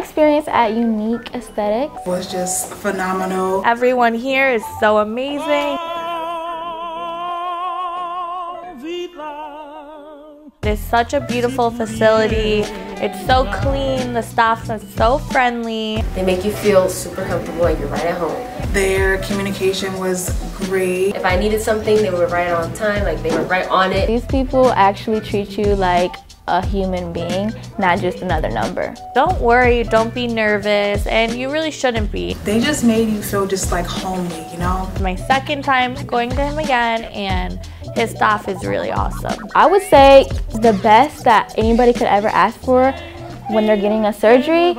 experience at Unique Aesthetics was just phenomenal. Everyone here is so amazing. It's such a beautiful facility. It's so clean. The staff is so friendly. They make you feel super comfortable like you're right at home. Their communication was great. If I needed something, they were right on time. Like they were right on it. These people actually treat you like a human being, not just another number. Don't worry, don't be nervous, and you really shouldn't be. They just made you feel just like homely, you know? My second time going to him again, and his staff is really awesome. I would say the best that anybody could ever ask for when they're getting a surgery.